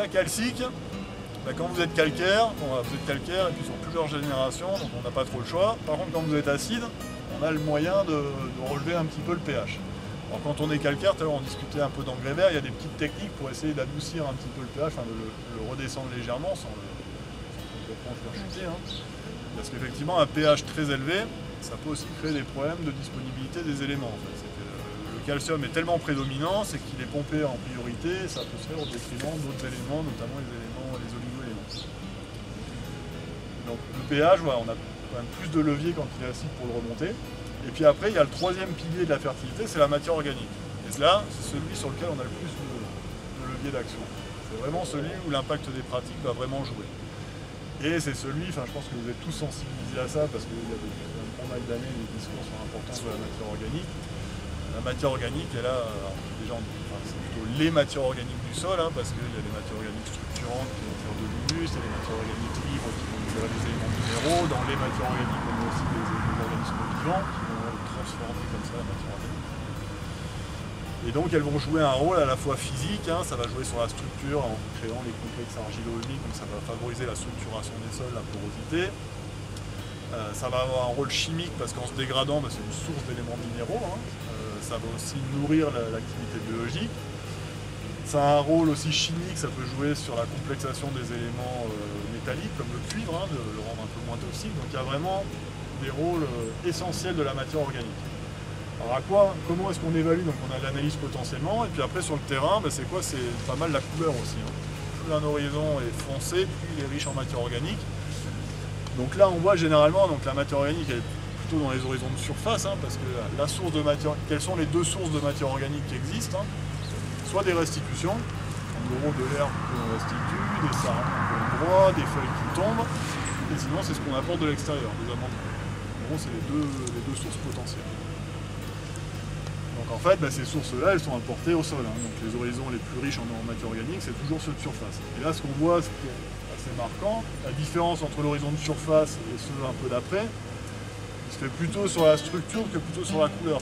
calcique, bah, quand vous êtes calcaire, vous êtes calcaire et puis sur plusieurs générations, donc on n'a pas trop le choix. Par contre, quand vous êtes acide, on a le moyen de, relever un petit peu le pH. Alors, quand on est calcaire, tout à l'heure on discutait un peu d'engrais vert, il y a des petites techniques pour essayer d'adoucir un petit peu le pH, enfin de le, redescendre légèrement sans le, sans faire chuter. Hein. Parce qu'effectivement, un pH très élevé, ça peut aussi créer des problèmes de disponibilité des éléments. le calcium est tellement prédominant, c'est qu'il est pompé en priorité, ça peut se faire au détriment d'autres éléments, notamment les éléments, les oligo-éléments. Donc le pH, on a quand même plus de levier quand il est acide pour le remonter. Et puis après, il y a le troisième pilier de la fertilité, c'est la matière organique. Et là, c'est celui sur lequel on a le plus de, levier d'action. C'est vraiment celui où l'impact des pratiques va vraiment jouer. Et c'est celui, enfin je pense que vous êtes tous sensibilisés à ça parce qu'il y a depuis un d'années les discours sur l'importance de la matière organique. La matière organique, elle a, déjà, c'est plutôt les matières organiques du sol, hein, parce qu'il y a des matières organiques structurantes qui vont faire de l'humus, il y a des matières organiques libres qui vont faire des éléments minéraux. Dans les matières organiques, on a aussi des, organismes vivants transformer comme ça la matière organique. Et donc elles vont jouer un rôle à la fois physique, hein, ça va jouer sur la structure en créant les complexes argilo-humiques, donc ça va favoriser la structuration des sols, la porosité. Euh, ça va avoir un rôle chimique parce qu'en se dégradant, bah, c'est une source d'éléments minéraux. Hein. Ça va aussi nourrir l'activité biologique. Ça a un rôle aussi chimique, ça peut jouer sur la complexation des éléments euh, métalliques comme le cuivre, hein, de le rendre un peu moins toxique. Donc il y a vraiment des rôles euh, essentiels de la matière organique. Alors à quoi, comment est-ce qu'on évalue? Donc on a l'analyse potentiellement, et puis après sur le terrain, ben, c'est quoi? C'est pas mal la couleur aussi. Hein. Plus un horizon est foncé, plus il est riche en matière organique. Donc là on voit généralement donc la matière organique est dans les horizons de surface, hein, parce que la source de matière. Quelles sont les deux sources de matière organique qui existent hein? Soit des restitutions, en gros de l'herbe qu'on restitue, des sarments qu'on broie, des feuilles qui tombent, et sinon c'est ce qu'on apporte de l'extérieur, des amendements c'est les deux, sources potentielles. Donc en fait, bah, ces sources-là, elles sont apportées au sol. Hein. Donc les horizons les plus riches en, matière organique, c'est toujours ceux de surface. Et là, ce qu'on voit, ce qui est assez marquant, la différence entre l'horizon de surface et ceux un peu d'après, fait plutôt sur la structure que plutôt sur la couleur.